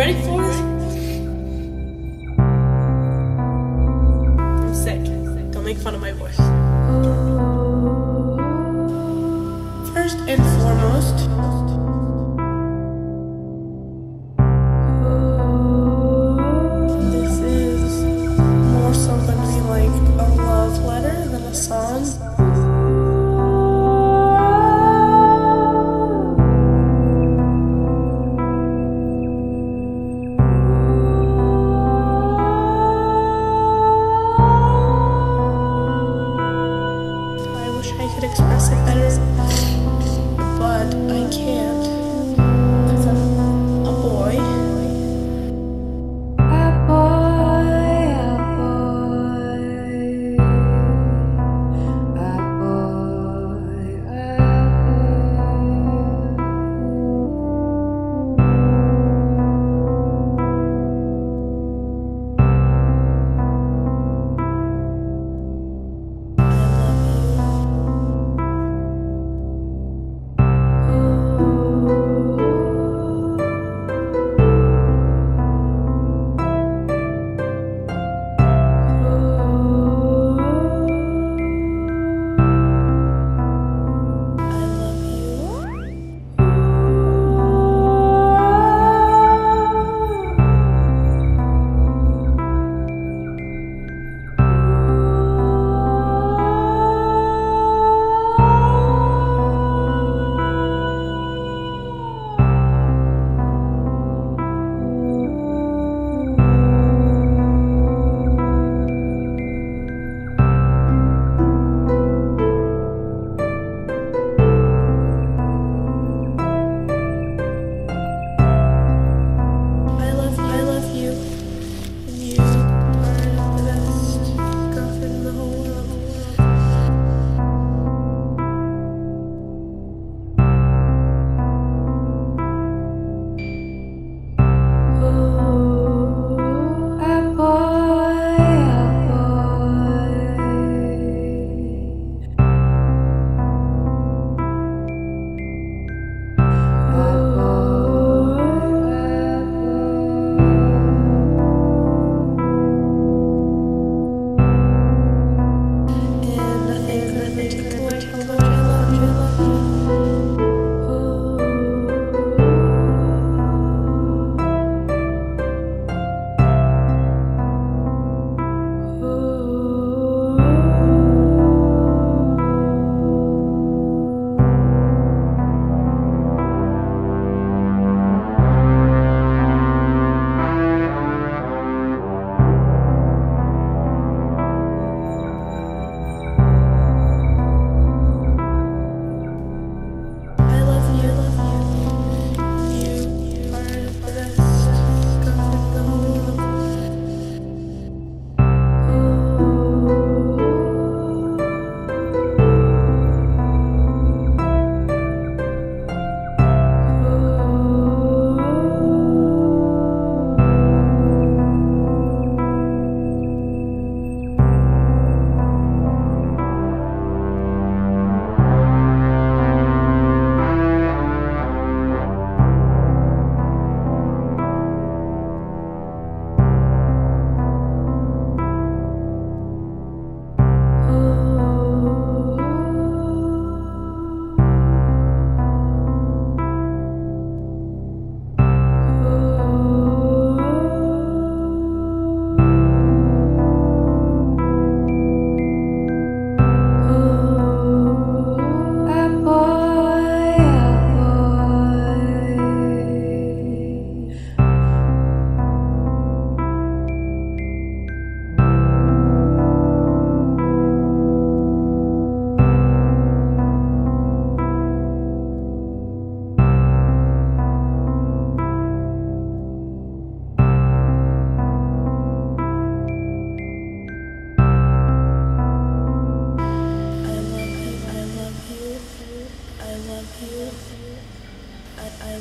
ready for it? I'm sick. Don't make fun of my voice.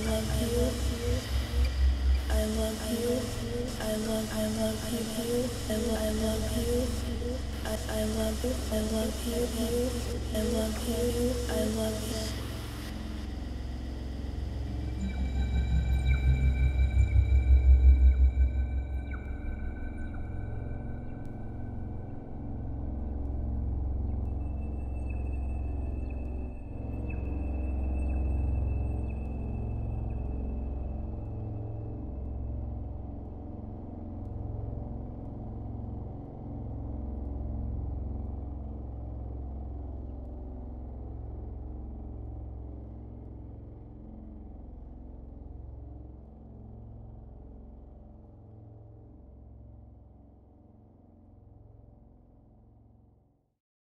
love you. I love you. I love I love you. I love I love you. I love you. I love you. I love you. I love you.